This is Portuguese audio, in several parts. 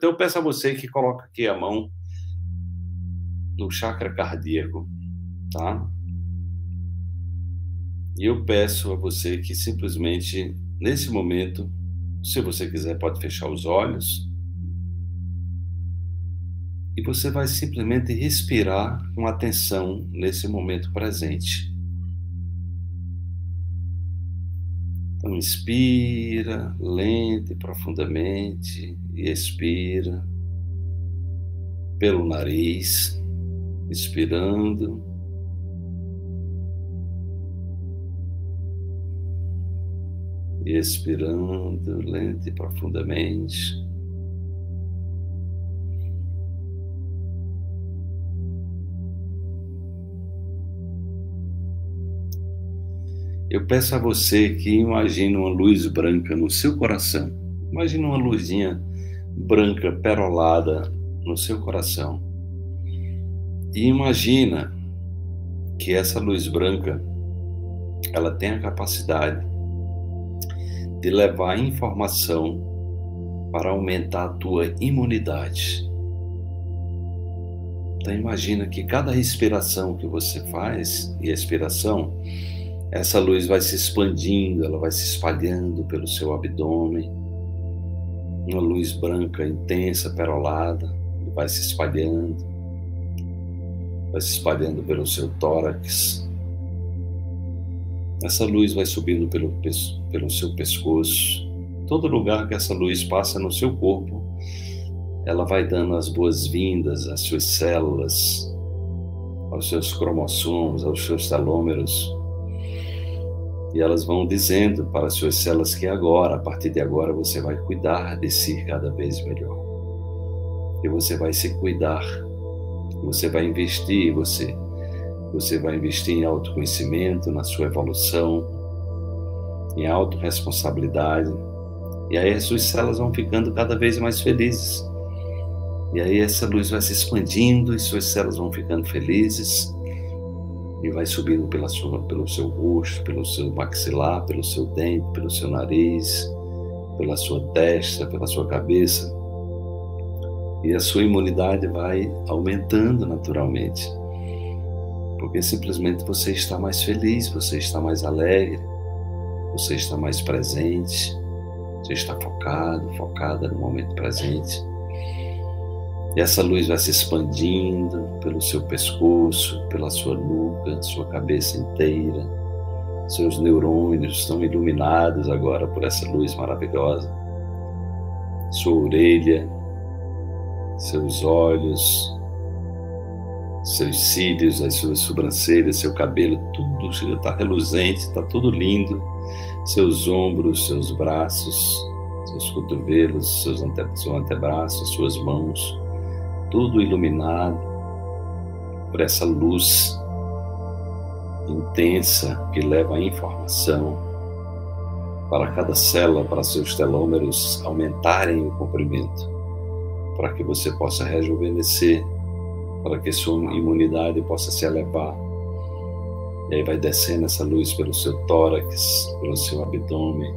Então eu peço a você que coloque aqui a mão no chakra cardíaco, tá? E eu peço a você que simplesmente, nesse momento, se você quiser, pode fechar os olhos. E você vai simplesmente respirar com atenção nesse momento presente. Inspira lento e profundamente e expira pelo nariz, inspirando. E expirando lento e profundamente. Eu peço a você que imagine uma luz branca no seu coração. Imagine uma luzinha branca perolada no seu coração. E imagina que essa luz branca ela tem a capacidade de levar informação para aumentar a tua imunidade. Então imagina que cada respiração que você faz, e a respiração essa luz vai se expandindo, ela vai se espalhando pelo seu abdômen. Uma luz branca intensa, perolada, vai se espalhando, vai se espalhando pelo seu tórax. Essa luz vai subindo pelo, pelo seu pescoço. Todo lugar que essa luz passa no seu corpo, ela vai dando as boas-vindas às suas células, aos seus cromossomos, aos seus telômeros e elas vão dizendo para as suas células que agora, a partir de agora, você vai cuidar de si cada vez melhor. E você vai se cuidar. Você vai investir em você. Você vai investir em autoconhecimento, na sua evolução, em autorresponsabilidade. E aí as suas células vão ficando cada vez mais felizes. E aí essa luz vai se expandindo e suas células vão ficando felizes e vai subindo pela sua, pelo seu rosto, pelo seu maxilar, pelo seu dente, pelo seu nariz, pela sua testa, pela sua cabeça. E a sua imunidade vai aumentando naturalmente. Porque simplesmente você está mais feliz, você está mais alegre, você está mais presente, você está focado, focada no momento presente. E essa luz vai se expandindo pelo seu pescoço, pela sua nuca, sua cabeça inteira. Seus neurônios estão iluminados agora por essa luz maravilhosa. Sua orelha, seus olhos, seus cílios, as suas sobrancelhas, seu cabelo, tudo está reluzente, está tudo lindo. Seus ombros, seus braços, seus cotovelos, seus ante, seu antebraço, suas mãos tudo iluminado por essa luz intensa que leva a informação para cada célula, para seus telômeros aumentarem o comprimento, para que você possa rejuvenescer, para que sua imunidade possa se elevar. E aí vai descendo essa luz pelo seu tórax, pelo seu abdômen,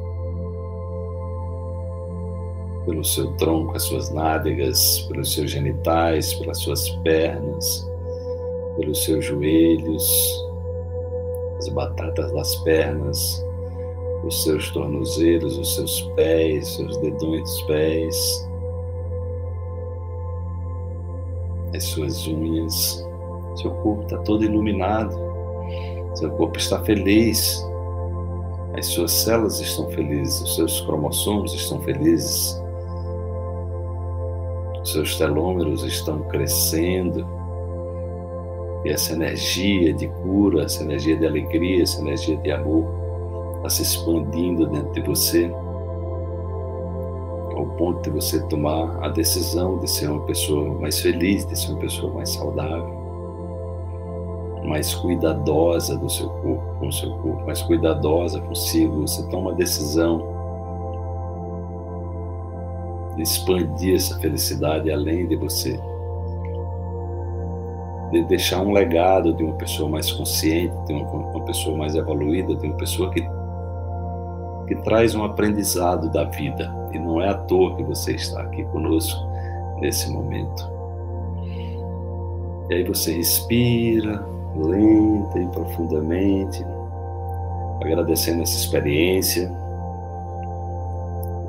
pelo seu tronco, as suas nádegas, pelos seus genitais, pelas suas pernas, pelos seus joelhos, as batatas das pernas, os seus tornozelos, os seus pés, seus dedões dos pés, as suas unhas. Seu corpo está todo iluminado, seu corpo está feliz, as suas células estão felizes, os seus cromossomos estão felizes, seus telômeros estão crescendo e essa energia de cura, essa energia de alegria, essa energia de amor está se expandindo dentro de você ao ponto de você tomar a decisão de ser uma pessoa mais feliz, de ser uma pessoa mais saudável, mais cuidadosa do seu corpo, com o seu corpo, mais cuidadosa consigo. Você toma a decisão de expandir essa felicidade além de você, de deixar um legado de uma pessoa mais consciente, de uma, uma pessoa mais evoluída, de uma pessoa que que traz um aprendizado da vida. E não é à toa que você está aqui conosco nesse momento. E aí você respira lenta e profundamente, agradecendo essa experiência,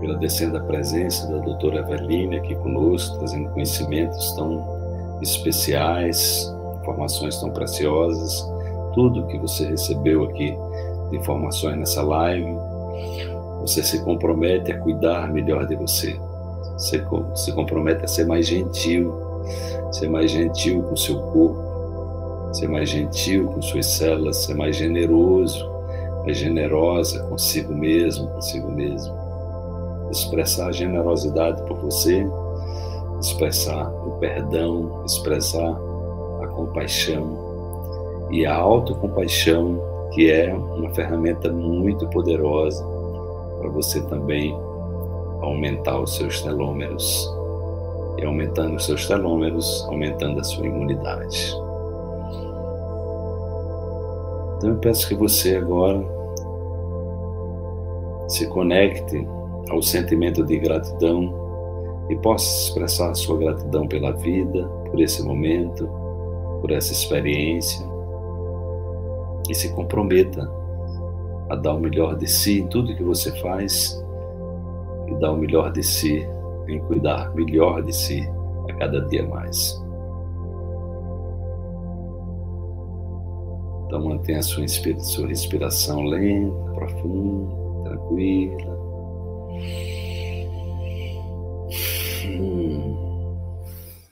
agradecendo a presença da doutora Eveline aqui conosco, trazendo conhecimentos tão especiais, informações tão preciosas, tudo que você recebeu aqui de informações nessa live, você se compromete a cuidar melhor de você, você se compromete a ser mais gentil, ser mais gentil com seu corpo, ser mais gentil com suas células, ser mais generoso, mais generosa consigo mesmo, consigo mesmo. Expressar a generosidade por você, expressar o perdão, expressar a compaixão e a autocompaixão, que é uma ferramenta muito poderosa para você também aumentar os seus telômeros. E aumentando os seus telômeros, aumentando a sua imunidade. Então eu peço que você agora se conecte ao sentimento de gratidão e possa expressar sua gratidão pela vida, por esse momento, por essa experiência e se comprometa a dar o melhor de si em tudo que você faz e dar o melhor de si em cuidar melhor de si a cada dia mais. Então mantenha a sua, sua respiração lenta, profunda, tranquila. うん。